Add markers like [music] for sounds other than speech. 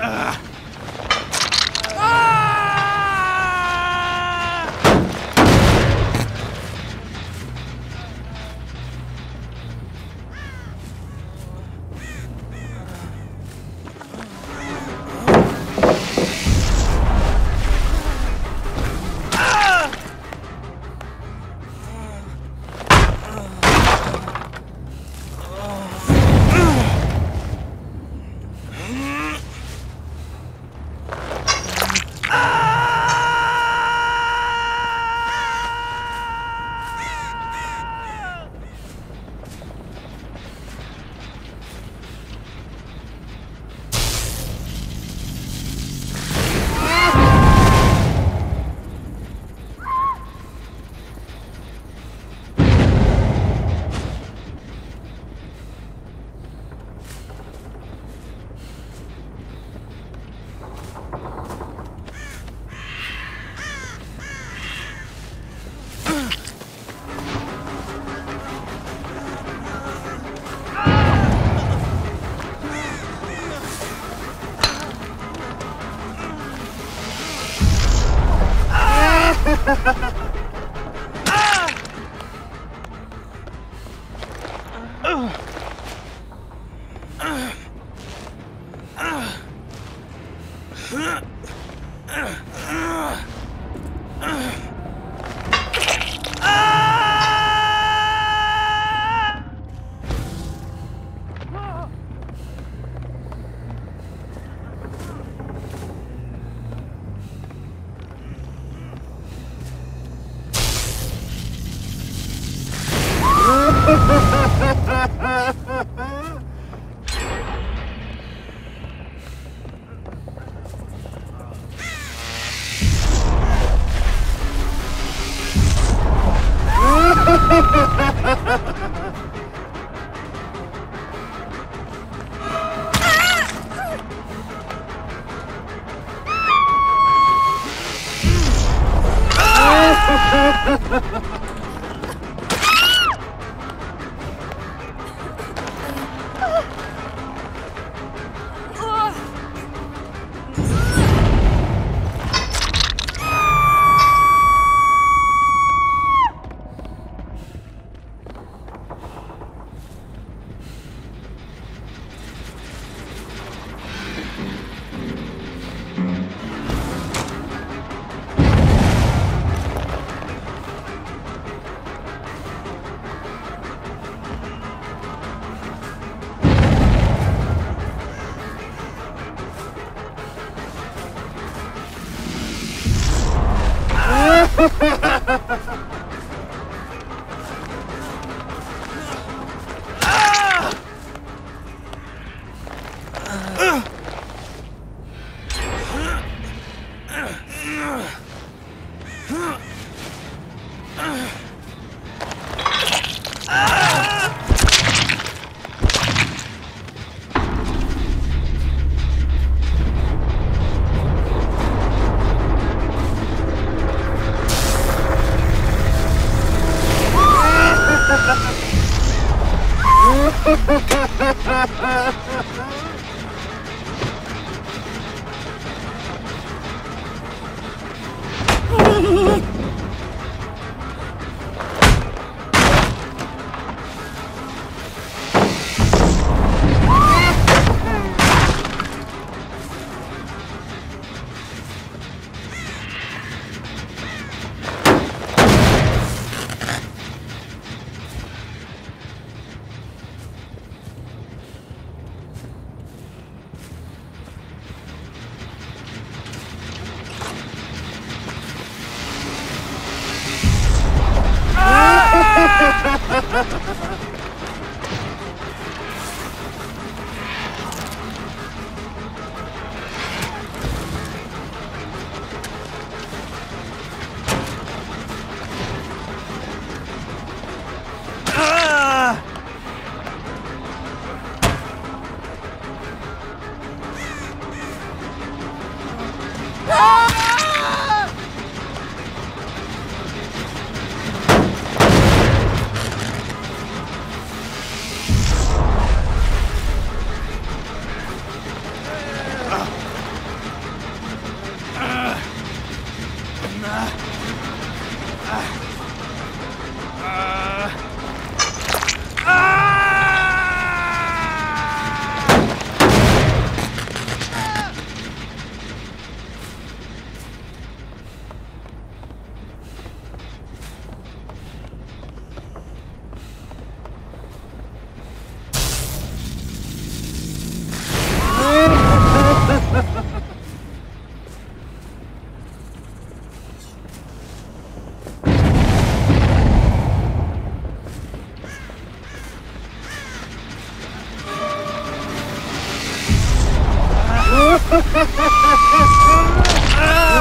Ugh. Ha ha ha! Huh? [laughs] Ah!